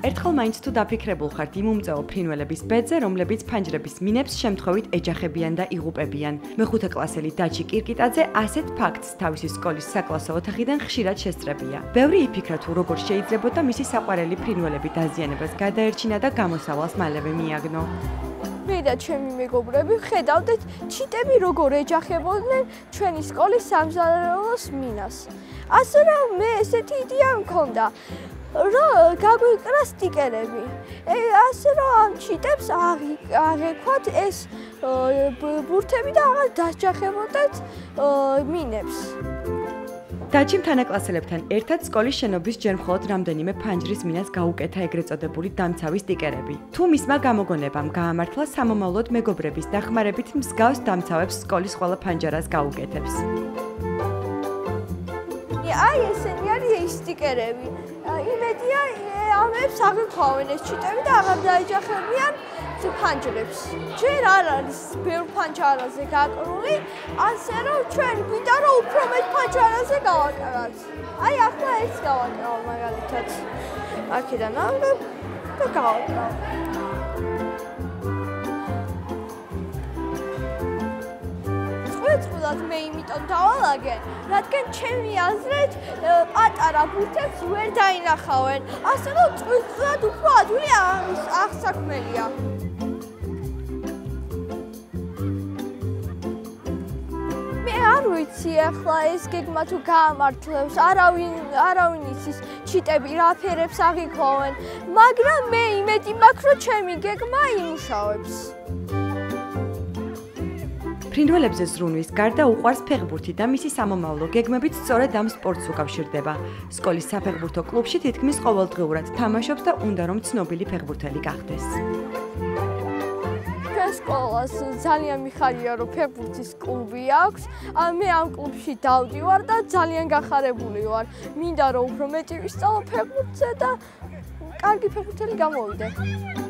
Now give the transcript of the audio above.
ერთხელ მაინც თუ დაფიქრებულ ხართ იმ უმწაო ფრინველების ბედზე, რომლებიც ფანჯრების მინებს შემთხვევით ეჯახებიან და იღუპებიან. მეხუთე კლასელი დაჩი კირკიტაძე ასეთ ფაქტს თავისი სკოლის საკლასო ოთახიდან ხშირად შესწრებია. ბევრი იფიქრა თუ როგორ შეიძლებოდა მისი საყვარელი ფრინველები დაზიანებას გადაერჩინა და გამოსავალს მალევე მიაგნო. მე და ჩემი მეგობრები ხედავდით ჩიტები როგორ ეჯახებოდნენ ჩვენი სკოლის სამზარეულოს მინას. ასე რომ მე ესეთი იდეა მქონდა. რა გაგვიკრა სტიკერები. ე ასე რომ ჩიტებს აღექვათ ეს ბურთები და აღარ დაჯახებოდეთ მინებს. დაჩიმ თანაკლასელებთან ერთად სკოლის შენობის ჯერ მხოლოდ რამდენიმე ფანჯრის მინას გაუკეთა ეგრეთ წოდებული დამცავი სტიკერები. თუ მისმა გამოგონებამ გაამართლა სამომავლოდ მეგობრების დახმარებით მსგავს დამცავებს სკოლის ყველა ფანჯარას გაუკეთებს. აი ესენი არის სტიკერები. იმედია ამებს აღიქოვენ ეს ჩიტები და აღარ დაიჯახებიან ფანჯრებს. ჩვენ არ არის ბევრ ფანჯარაზე გაკრული, ასე რომ ჩვენ გვინდა რომ უფრო მეტ ფანჯარაზე გავაკეთოთ. აი ახლა ეს გავაკეთო მაგალითად. აქედან ამბობ და გავაკეთო. უეცრულად მე იმიტომ დავალაგე, რადგან ჩემი აზრით პატარა ბურთებს ვერ დაინახავენ, ასე რომ წვიურად უფრო ადვილი აღსაქმელია. მე არ ვიცი ახლა ეს გეგმა თუ გაამართლებს, არავინ არავინ იცის ჩიტები რა ფერებს აღიქვენ, მაგრამ მე იმედი მაქვს რომ ჩემი გეგმა იმუშავებს. ფრინველებზე ზრუნვის გარდა უყვარს ფეხბურთი და მისი სამომავლო გეგმებით სწორედ ამ სპორტს უკავშირდება. სკოლის საფეხბურთო კლუბში თითქმის ყოველდღიურად თამაშობს და უნდა რომ ცნობილი ფეხბურთელი გახდეს. სკოლას ძალიან მიხარია რომ ფეხბურთის კლუბი აქვს. მე ამ კლუბში დავდივარ და ძალიან გახარებული ვარ. მინდა რომ უფრო მეტი ვისწავლო ფეხბურთზე და კარგი ფეხბურთელი გამოვიდე.